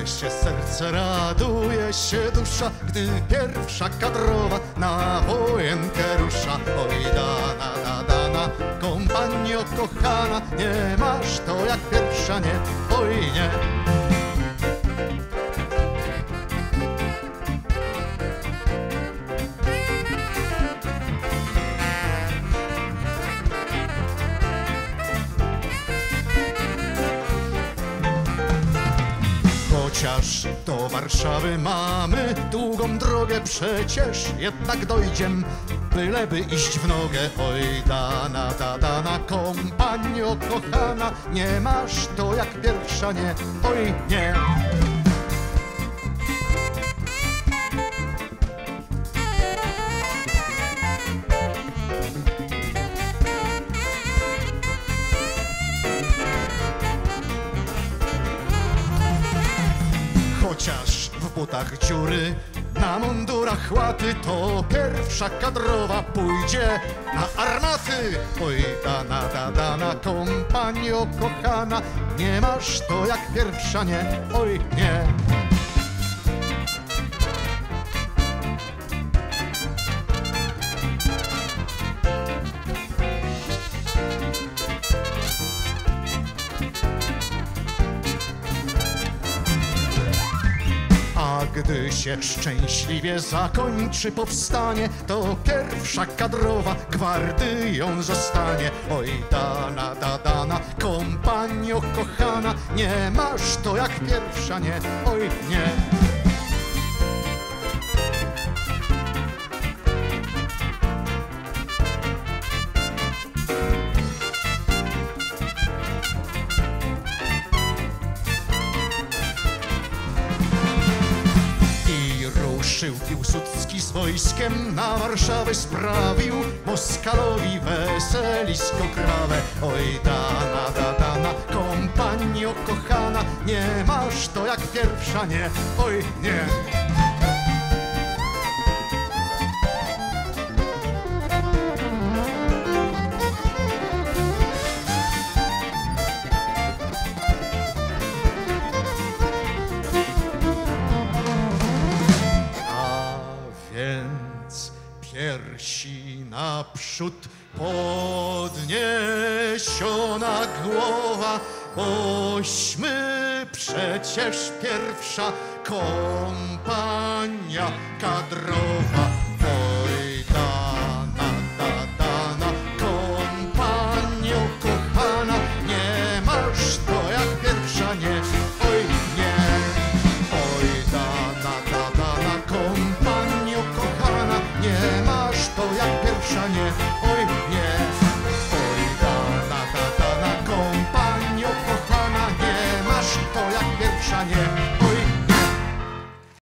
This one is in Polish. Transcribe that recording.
Raduje się serce, raduje się dusza, gdy pierwsza kadrowa na wojenkę rusza. Oj, dana, da, dana, kompanio kochana, nie masz to jak pierwsza, nie, oj nie. Chociaż do Warszawy mamy długą drogę przecież jednak dojdziem, byleby iść w nogę. Oj, dana, da, dana, kompanio kochana, nie masz to jak pierwsza, nie, oj, nie. Butach dziury, na mundurach łaty, to pierwsza kadrowa pójdzie na armaty. Oj, dana, da, dana, kompanio kochana, nie masz to jak pierwsza, nie, oj, nie. Gdy się szczęśliwie zakończy powstanie, to pierwsza kadrowa gwardyją zostanie. Oj, dana, da, dana, kompanio kochana, nie masz to jak pierwsza, nie, oj, nie. Ruszył Piłsudski z wojskiem na Warszawę sprawił Moskalowi weselisko krawę. Oj, dana, da, dana, kompanio kochana, nie masz to jak pierwsza, nie, oj, nie. Naprzód podniesiona głowa, bośmy przecież pierwsza kompania kadrowa.